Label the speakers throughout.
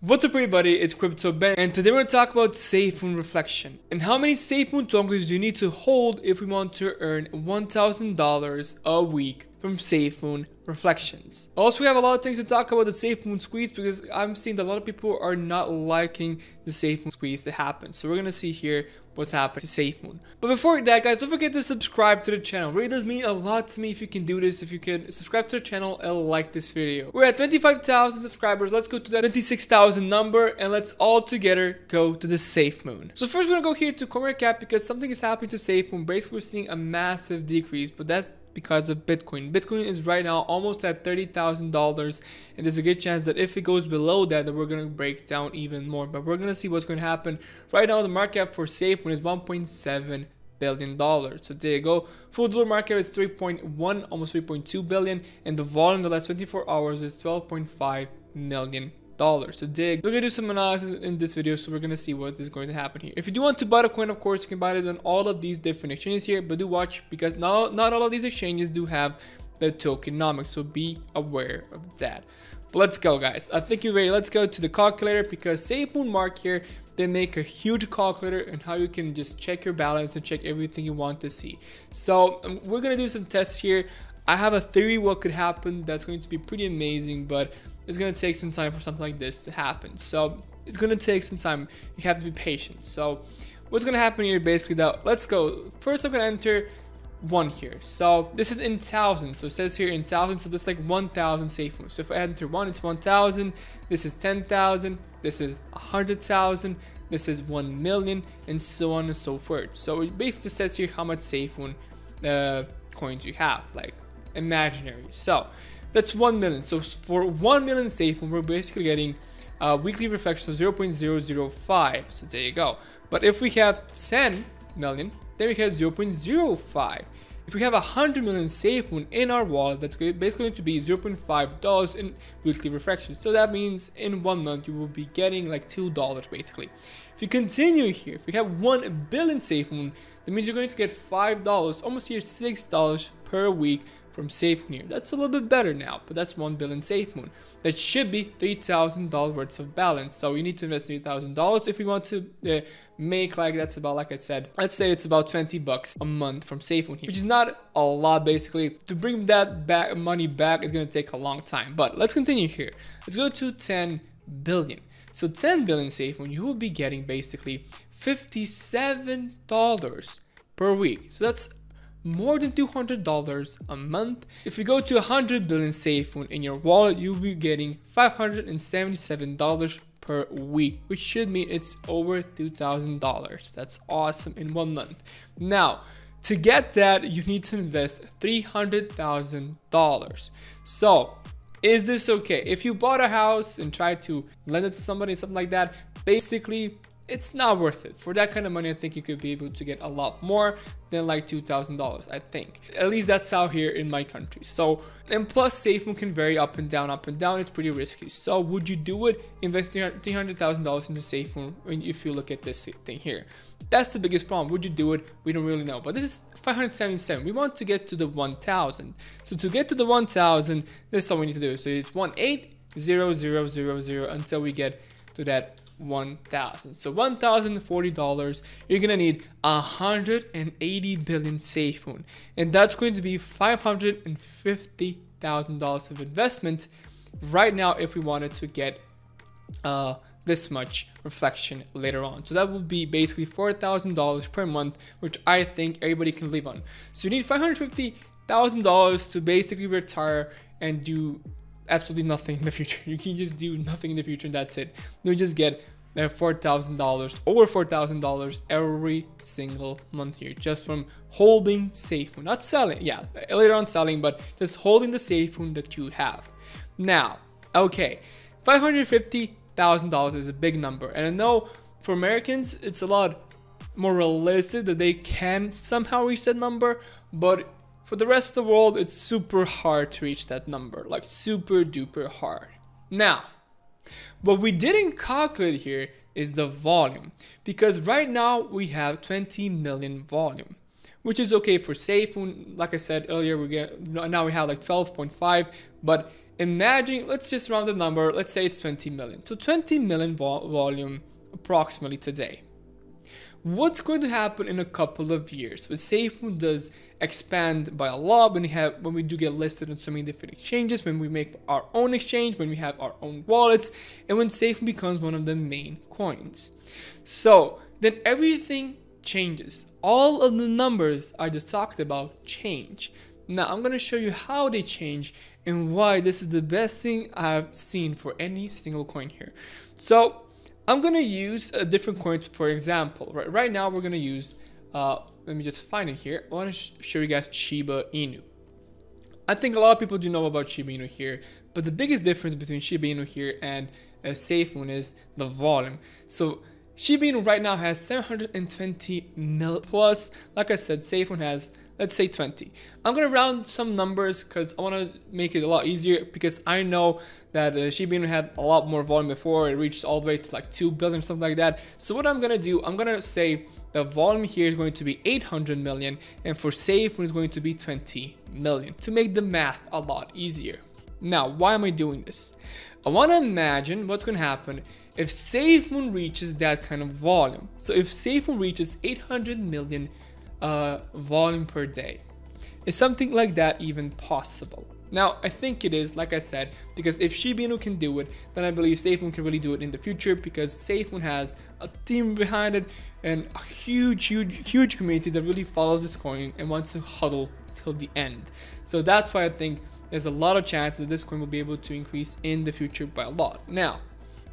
Speaker 1: What's up everybody, it's Crypto Ben and today we're going to talk about safe moon Reflection and how many safe moon tokens do you need to hold if we want to earn $1,000 a week from SafeMoon Reflections. Also, we have a lot of things to talk about the Safe Moon squeeze because I'm seeing that a lot of people are not liking the Safe Moon squeeze to happen. So we're to see here what's happening to Safe Moon. But before that guys, don't forget to subscribe to the channel. Really does mean a lot to me if you can do this, if you can subscribe to the channel and like this video. We're at 25,000 subscribers. Let's go to that 26,000 number and let's all together go to the Safe Moon. So first we're to go here to CoinMarketCap because something is happening to Safe Moon. Basically we're seeing a massive decrease, but that's because of Bitcoin. Bitcoin is right now almost at $30,000 and there's a good chance that if it goes below that, that we're going to break down even more. But we're going to see what's going to happen. Right now the market cap for SafeMoon is 1.7 billion dollars. So there you go. Full dollar market is 3.1, almost 3.2 billion, and the volume the last 24 hours is 12.5 million dollars to dig. We're gonna do some analysis in this video, so we're gonna see what is going to happen here. If you do want to buy the coin, of course, you can buy it on all of these different exchanges here, but do watch because not, not all of these exchanges do have the tokenomics, so be aware of that. But let's go, guys. I think you're ready. Let's go to the calculator because SafeMoon Mark here, they make a huge calculator and how you can just check your balance and check everything you want to see. So um, we're gonna do some tests here. I have a theory what could happen that's going to be pretty amazing, but it's to take some time for something like this to happen. So it's to take some time. You have to be patient. So what's to happen here basically that let's go. First I'm to enter one here. So this is in thousands. So it says here in thousands. So that's like 1,000 safe moves. So if I enter one, it's 1,000. This is 10,000. This is 100,000. This is 1 million and so on and so forth. So it basically says here how much safe moon uh, coins you have, like imaginary. So that's 1 million. So for 1 million safe, moon, we're basically getting a weekly reflection of 0.005. So there you go. But if we have 10 million, then we have 0.05. If we have 100 million safe moon in our wallet, that's basically going to be 0.5 dollars in weekly reflections. So that means in one month you will be getting like two dollars basically. If you continue here, if we have 1 billion safe moon, that means you're going to get five dollars, almost here six dollars per week from SafeMoon here. That's a little bit better now, but that's 1 billion SafeMoon. That should be $3,000 worth of balance. So you need to invest $3,000 if you want to uh, make like that's about like I said, let's say it's about 20 bucks a month from SafeMoon here, which is not a lot basically. To bring that back money back is going to take a long time. But let's continue here. Let's go to 10 billion. So 10 billion SafeMoon, you will be getting basically $57 per week. So that's more than $200 a month. If you go to 100 billion SafeMoon in your wallet, you'll be getting $577 per week, which should mean it's over $2,000. That's awesome in one month. Now, to get that, you need to invest $300,000. So, is this okay? If you bought a house and tried to lend it to somebody, something like that, basically it's not worth it. For that kind of money, I think you could be able to get a lot more than like $2,000, I think. At least that's how here in my country. So, and plus safe SafeMoon can vary up and down, up and down. It's pretty risky. So would you do it? Invest $300,000 into SafeMoon if you look at this thing here. That's the biggest problem. Would you do it? We don't really know. But this is 577. We want to get to the 1,000. So to get to the 1,000, this is what we need to do. So it's 180000 until we get to that 1000 so $1040 you're gonna need 180 billion SafeMoon and that's going to be $550,000 of investment right now if we wanted to get uh, this much reflection later on. So that would be basically $4,000 per month which I think everybody can live on. So you need $550,000 to basically retire and do absolutely nothing in the future. You can just do nothing in the future and that's it. You just get uh, $4,000, over $4,000 every single month here, just from holding SafeMoon, not selling, yeah, later on selling, but just holding the SafeMoon that you have. Now, okay, $550,000 is a big number, and I know for Americans, it's a lot more realistic that they can somehow reach that number, but for the rest of the world, it's super hard to reach that number, like super duper hard. Now, what we didn't calculate here is the volume, because right now we have 20 million volume, which is okay for safe. Like I said earlier, we get now we have like 12.5, but imagine, let's just round the number, let's say it's 20 million. So 20 million vo volume approximately today. What's going to happen in a couple of years when SafeMoon does expand by a lot, when we have when we do get listed on so many different exchanges, when we make our own exchange, when we have our own wallets, and when SafeMoon becomes one of the main coins. So then everything changes. All of the numbers I just talked about change. Now I'm gonna show you how they change and why this is the best thing I've seen for any single coin here. So I'm gonna use a different coin for example. Right, right now we're gonna use, uh, let me just find it here. I wanna sh show you guys Shiba Inu. I think a lot of people do know about Shiba Inu here, but the biggest difference between Shiba Inu here and a SafeMoon is the volume. So Shiba right now has 720 mil plus. Like I said, SafeMoon has let's say 20. I'm gonna round some numbers because I want to make it a lot easier because I know that uh, had a lot more volume before it reached all the way to like 2 billion something like that. So what I'm gonna do, I'm gonna say the volume here is going to be 800 million and for SafeMoon is going to be 20 million to make the math a lot easier. Now, why am I doing this? I want to imagine what's to happen if SafeMoon reaches that kind of volume. So if SafeMoon reaches 800 million uh, volume per day. Is something like that even possible? Now, I think it is, like I said, because if Shiba Inu can do it, then I believe SafeMoon can really do it in the future because SafeMoon has a team behind it and a huge, huge, huge community that really follows this coin and wants to HODL till the end. So that's why I think there's a lot of chances that this coin will be able to increase in the future by a lot. Now,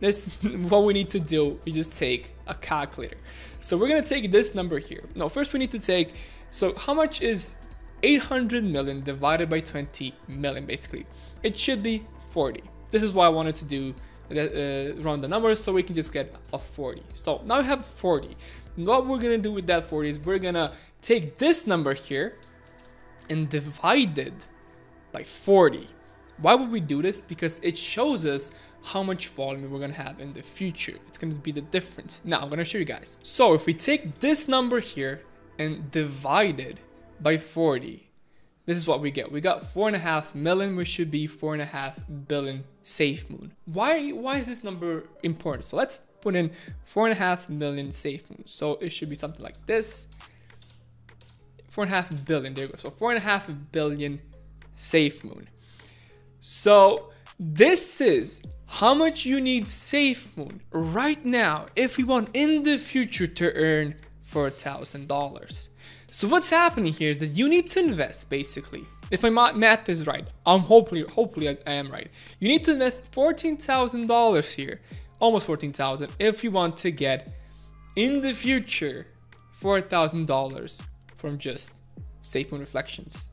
Speaker 1: this what we need to do we just take a calculator. So we're gonna take this number here. No first we need to take so how much is 800 million divided by 20 million basically? It should be 40 this is why I wanted to do uh, run the numbers so we can just get a 40 so now we have 40 what we're gonna do with that 40 is we're gonna take this number here and divide it by 40 why would we do this? Because it shows us how much volume we're gonna have in the future. It's gonna be the difference. Now I'm gonna show you guys. So if we take this number here and divide it by 40, this is what we get. We got four and a half million, which should be four and a half billion SafeMoon. Why why is this number important? So let's put in four and a half million safe moon. So it should be something like this. Four and a half billion, there you go. So four and a half billion safe moon. So this is how much you need SafeMoon right now if we want in the future to earn for a thousand dollars. So what's happening here is that you need to invest basically. If my math is right, I'm hopefully hopefully I, am right. You need to invest fourteen thousand dollars here, almost fourteen thousand, if you want to get in the future four thousand dollars from just SafeMoon reflections.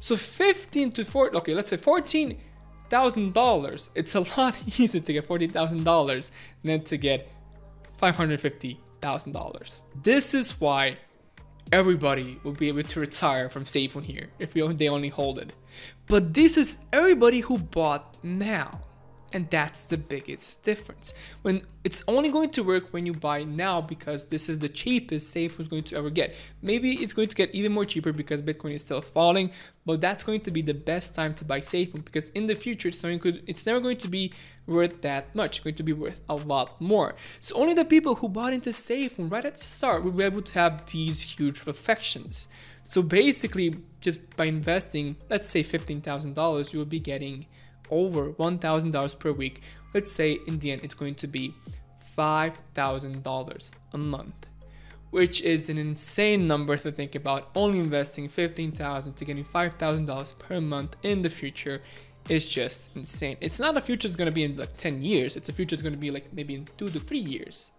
Speaker 1: So 15 to 4, okay, let's say 14 thousand dollars. It's a lot easier to get forty thousand dollars than to get five hundred fifty thousand dollars. This is why everybody will be able to retire from SafeMoon here if they only hold it. But this is everybody who bought now. And that's the biggest difference. When it's only going to work when you buy now because this is the cheapest safe was going to ever get. Maybe it's going to get even more cheaper because Bitcoin is still falling, but that's going to be the best time to buy safe because in the future it's, it's never going to be worth that much. It's going to be worth a lot more. So only the people who bought into safe right at the start will be able to have these huge reflections. So basically, just by investing, let's say $15,000, you will be getting over $1,000 per week, let's say in the end it's going to be $5,000 a month, which is an insane number to think about. Only investing $15,000 to getting $5,000 per month in the future is just insane. It's not a future that's going to be in like 10 years, it's a future that's going to be like maybe in two to three years.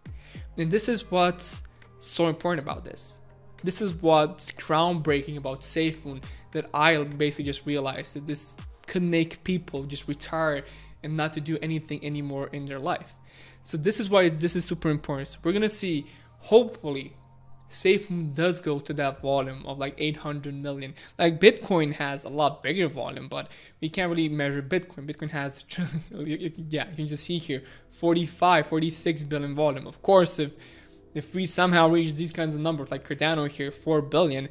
Speaker 1: And this is what's so important about this. This is what's groundbreaking about SafeMoon that I basically just realized that this could make people just retire and not to do anything anymore in their life. So this is why it's this is super important. So we're gonna see, hopefully, SafeMoon does go to that volume of like 800 million. Like Bitcoin has a lot bigger volume, but we can't really measure Bitcoin. Bitcoin has, yeah, you can just see here, 45, 46 billion volume. Of course, if if we somehow reach these kinds of numbers, like Cardano here, 4 billion,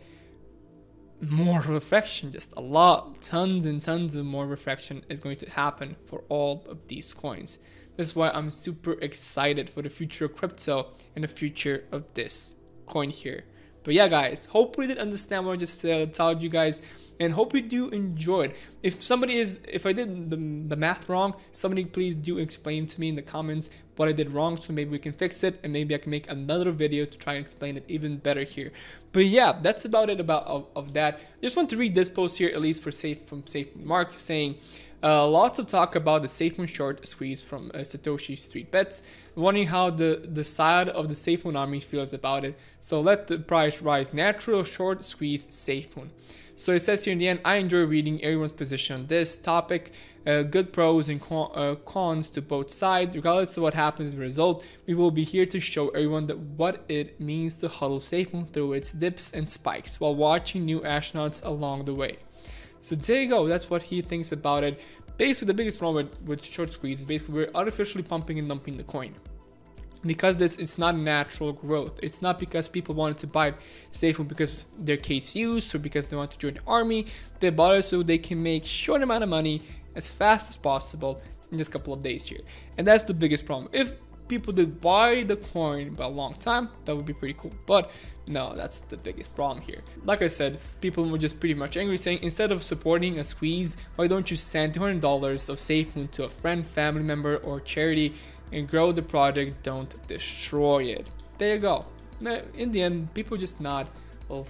Speaker 1: more reflection, just a lot, tons and tons of more reflection is going to happen for all of these coins. That's why I'm super excited for the future of crypto and the future of this coin here. But yeah, guys, hope we did understand what I just uh, told you guys and hope you do enjoy it. If somebody is, if I did the, the math wrong, somebody please do explain to me in the comments what I did wrong so maybe we can fix it and maybe I can make another video to try and explain it even better here. But yeah, that's about it about of, of that. Just want to read this post here at least for safe from safe Mark saying uh, lots of talk about the safe SafeMoon short squeeze from uh, Satoshi Street Bets, wondering how the, the side of the safe SafeMoon army feels about it. So let the price rise. Natural short squeeze safe SafeMoon. So it says here in the end, I enjoy reading everyone's position on this topic. Uh, good pros and con uh, cons to both sides. Regardless of what happens as a result, we will be here to show everyone that what it means to HODL SafeMoon through its dips and spikes while watching new astronauts along the way. So there you go, that's what he thinks about it. Basically, the biggest problem with, with short squeeze is basically we're artificially pumping and dumping the coin. Because this, it's not natural growth. It's not because people wanted to buy SafeMoon because they're KCUs or because they want to join the army. They bought it so they can make short amount of money as fast as possible in just couple of days here. And that's the biggest problem. If people did buy the coin by a long time, that would be pretty cool. But no, that's the biggest problem here. Like I said, people were just pretty much angry saying instead of supporting a squeeze, why don't you send $200 of safe moon to a friend, family member, or charity and grow the project, don't destroy it. There you go. In the end, people just not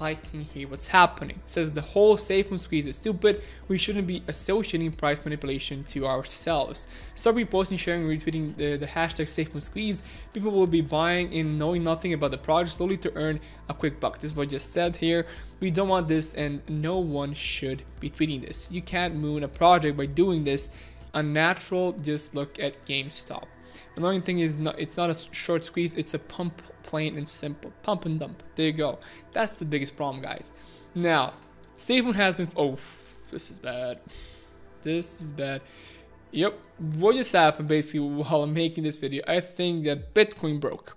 Speaker 1: liking here what's happening. says the whole SafeMoon squeeze is stupid. We shouldn't be associating price manipulation to ourselves. Start reposting, sharing, retweeting the, the hashtag SafeMoon squeeze. People will be buying and knowing nothing about the project slowly to earn a quick buck. This is what I just said here. We don't want this and no one should be tweeting this. You can't moon a project by doing this. Unnatural, just look at GameStop. Annoying thing is not it's not a short squeeze, it's a pump plain and simple. Pump and dump. There you go. That's the biggest problem, guys. Now, SafeMoon has been oh this is bad. This is bad. Yep, what just happened basically while I'm making this video, I think that Bitcoin broke.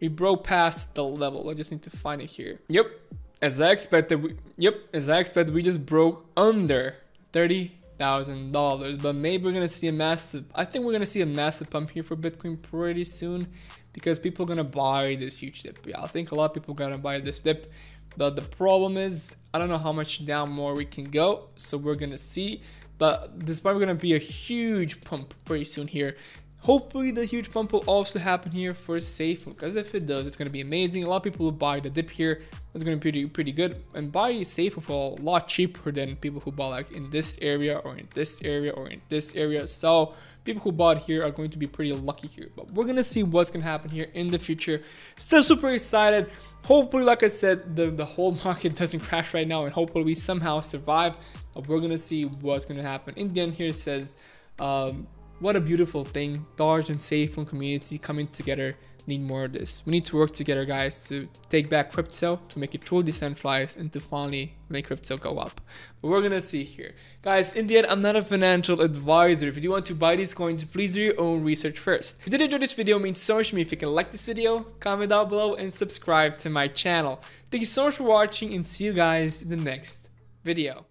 Speaker 1: We broke past the level. I just need to find it here. Yep, as I expected, we, yep, as I expected, we just broke under 30 thousand dollars but maybe we're gonna see a massive i think we're gonna see a massive pump here for bitcoin pretty soon because people are gonna buy this huge dip. Yeah i think a lot of people are gonna buy this dip but the problem is i don't know how much down more we can go so we're gonna see but this is probably gonna be a huge pump pretty soon here Hopefully the huge pump will also happen here for safe because if it does, it's going to be amazing. A lot of people will buy the dip here. It's going to be pretty, pretty good and buy safe for a lot cheaper than people who bought like in this area or in this area or in this area. So people who bought here are going to be pretty lucky here. But we're going to see what's going to happen here in the future. Still super excited. Hopefully, like I said, the, the whole market doesn't crash right now and hopefully we somehow survive. But we're going to see what's going to happen. In the end here it says... Um, what a beautiful thing. Doge and SafeMoon community coming together. Need more of this. We need to work together, guys, to take back crypto, to make it truly decentralized, and to finally make crypto go up. But we're gonna see here. Guys, in the end, I'm not a financial advisor. If you do want to buy these coins, please do your own research first. If you did enjoy this video, it means so much to me if you can like this video, comment down below, and subscribe to my channel. Thank you so much for watching, and see you guys in the next video.